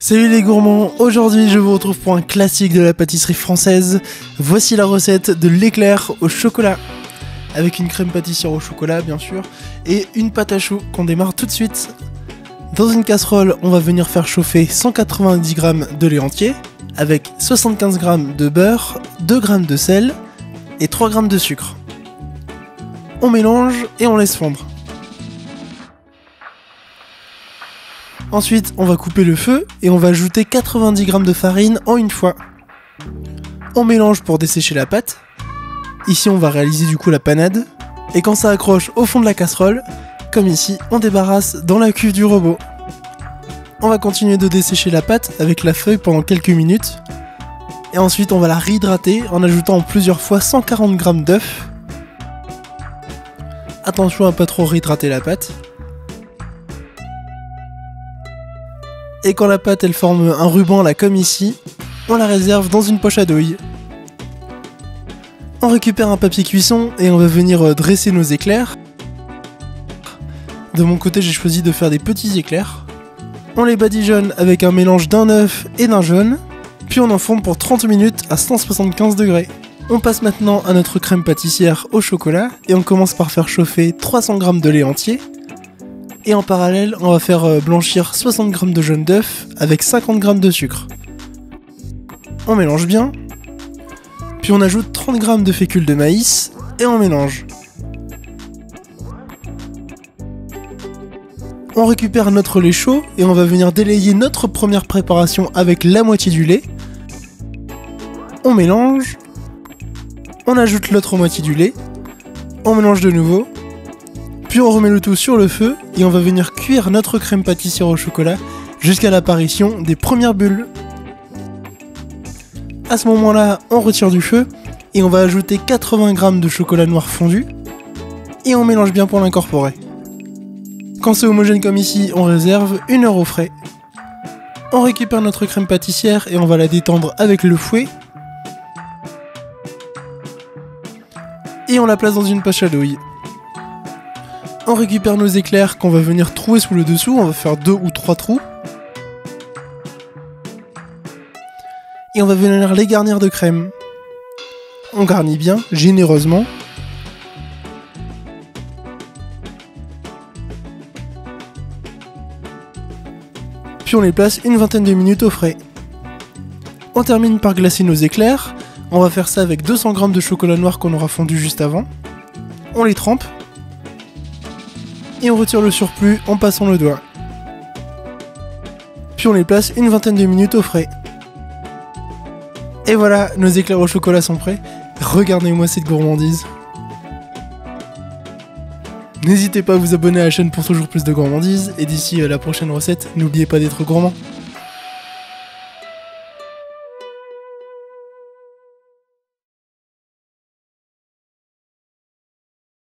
Salut les gourmands, aujourd'hui je vous retrouve pour un classique de la pâtisserie française. Voici la recette de l'éclair au chocolat. Avec une crème pâtissière au chocolat bien sûr, et une pâte à choux qu'on démarre tout de suite. Dans une casserole, on va venir faire chauffer 190 g de lait entier, avec 75 g de beurre, 2 g de sel et 3 g de sucre. On mélange et on laisse fondre. Ensuite, on va couper le feu et on va ajouter 90 g de farine en une fois. On mélange pour dessécher la pâte. Ici, on va réaliser du coup la panade. Et quand ça accroche au fond de la casserole, comme ici, on débarrasse dans la cuve du robot. On va continuer de dessécher la pâte avec la feuille pendant quelques minutes. Et ensuite, on va la réhydrater en ajoutant plusieurs fois 140 g d'œufs. Attention à pas trop réhydrater la pâte. Et quand la pâte elle forme un ruban là comme ici, on la réserve dans une poche à douille. On récupère un papier cuisson et on va venir euh, dresser nos éclairs. De mon côté j'ai choisi de faire des petits éclairs. On les badigeonne avec un mélange d'un œuf et d'un jaune, puis on enfourne pour 30 minutes à 175 degrés. On passe maintenant à notre crème pâtissière au chocolat et on commence par faire chauffer 300 g de lait entier et en parallèle, on va faire euh, blanchir 60 g de jaune d'œuf avec 50 g de sucre. On mélange bien. Puis on ajoute 30 g de fécule de maïs et on mélange. On récupère notre lait chaud et on va venir délayer notre première préparation avec la moitié du lait. On mélange. On ajoute l'autre moitié du lait. On mélange de nouveau. Puis on remet le tout sur le feu et on va venir cuire notre crème pâtissière au chocolat jusqu'à l'apparition des premières bulles. À ce moment-là, on retire du feu et on va ajouter 80 g de chocolat noir fondu et on mélange bien pour l'incorporer. Quand c'est homogène comme ici, on réserve une heure au frais. On récupère notre crème pâtissière et on va la détendre avec le fouet. Et on la place dans une poche à douille. Récupère nos éclairs qu'on va venir trouer sous le dessous. On va faire deux ou trois trous. Et on va venir les garnir de crème. On garnit bien, généreusement. Puis on les place une vingtaine de minutes au frais. On termine par glacer nos éclairs. On va faire ça avec 200 g de chocolat noir qu'on aura fondu juste avant. On les trempe et on retire le surplus en passant le doigt. Puis on les place une vingtaine de minutes au frais. Et voilà, nos éclairs au chocolat sont prêts. Regardez-moi cette gourmandise. N'hésitez pas à vous abonner à la chaîne pour toujours plus de gourmandises. Et d'ici la prochaine recette, n'oubliez pas d'être gourmand.